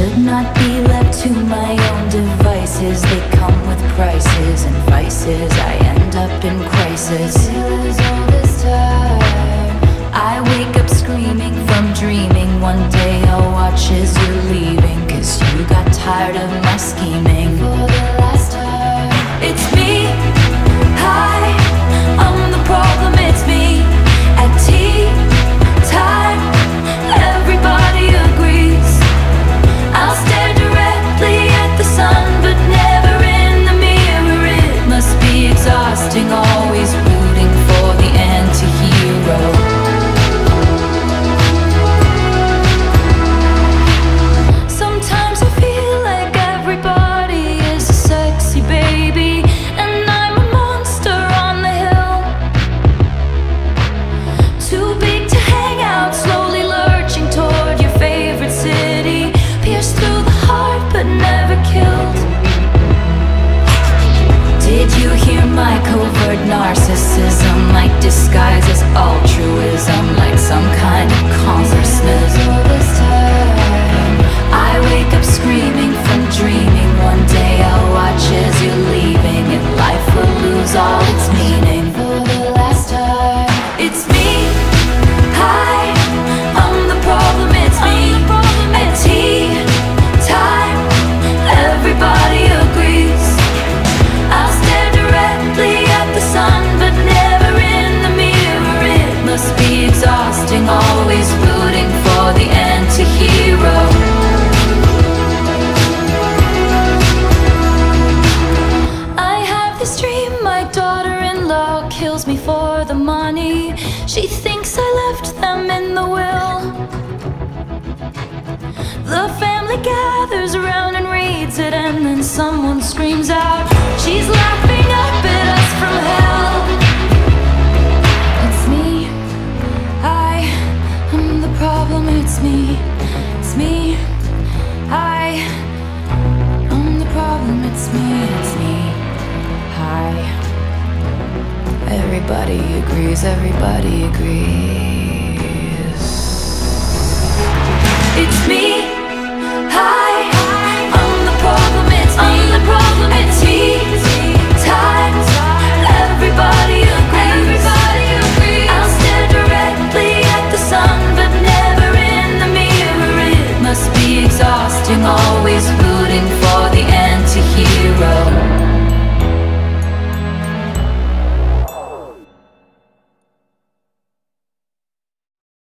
should not be left to my own devices. They come with prices and vices. I end up in crisis. I wake up screaming from dreaming. One day I'll watch as you're leaving Cause you got tired of my scheme. Narcissism? Like disguise as altruism She thinks I left them in the will. The family gathers around and reads it, and then someone screams out, She's laughing up at us from Everybody agrees, everybody agrees. It's me. I'm the problem. It's me. I'm the problem. It's me. I'll stare directly at the sun, but never in the mirror. It must be exhausting, always rooting for the anti-hero.